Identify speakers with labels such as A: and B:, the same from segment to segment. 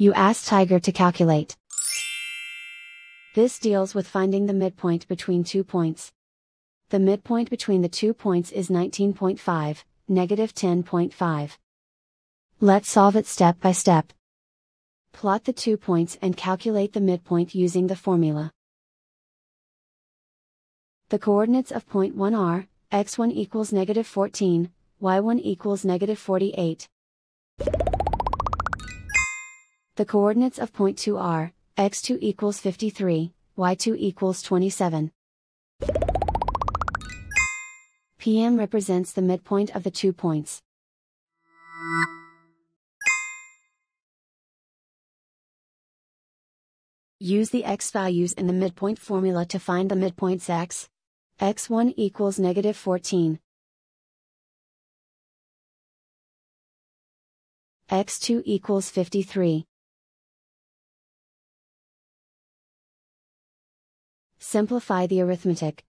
A: You ask Tiger to calculate. This deals with finding the midpoint between two points. The midpoint between the two points is 19.5, negative 10.5. Let's solve it step by step. Plot the two points and calculate the midpoint using the formula. The coordinates of point 1 are, x1 equals negative 14, y1 equals negative 48. The coordinates of point 2 are, x2 equals 53, y2 equals 27. PM represents the midpoint of the two points. Use the x values in the midpoint formula to find the midpoints x. x1 equals negative 14. x2 equals 53. Simplify the arithmetic.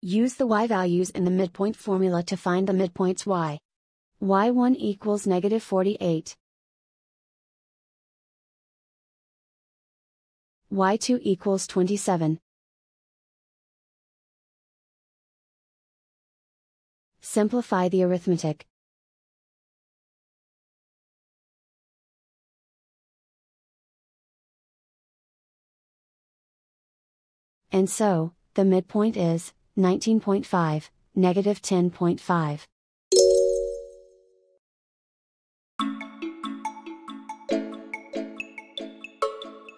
A: Use the y values in the midpoint formula to find the midpoints y. y1 equals negative 48. y2 equals 27. Simplify the arithmetic. And so, the midpoint is 19.5, negative 10.5.